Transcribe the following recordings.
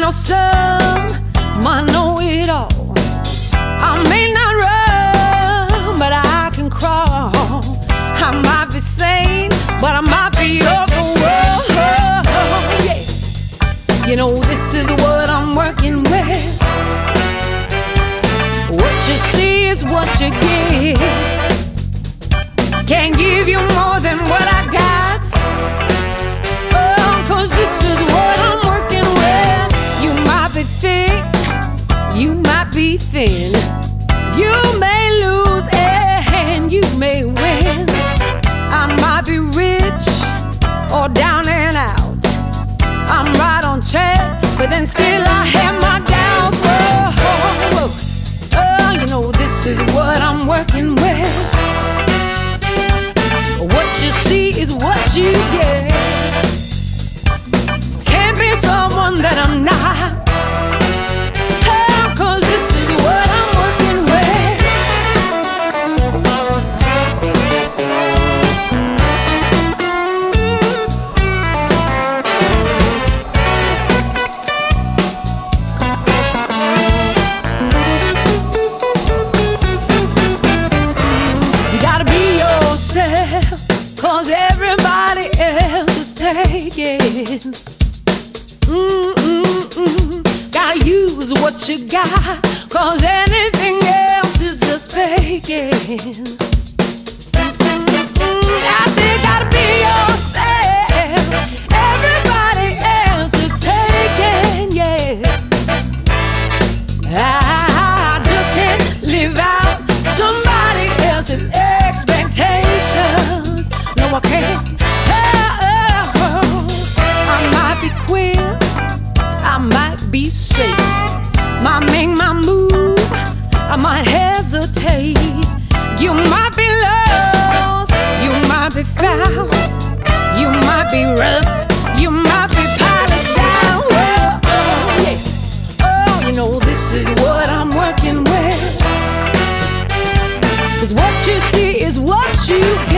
no some, I know it all. I may not run, but I can crawl. I might be sane, but I might be world. Yeah. You know, this is what I'm working with. What you see is what you get. You may lose and you may win. I might be rich or down and out. I'm right on track, but then still I have my doubts. Whoa, whoa. Oh, you know, this is what I'm working with. What you see is what you get. Cause everybody else is taking. Mm-mm-mm. Gotta use what you got, cause anything else is just faking. Hesitate. You might be lost, you might be foul, you might be rough, you might be polished down. Oh. Oh, you know, this is what I'm working with. Cause what you see is what you get.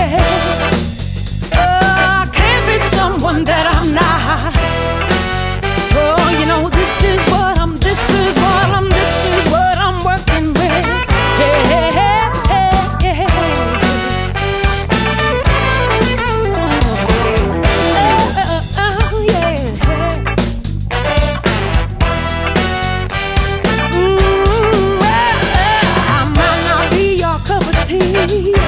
yeah.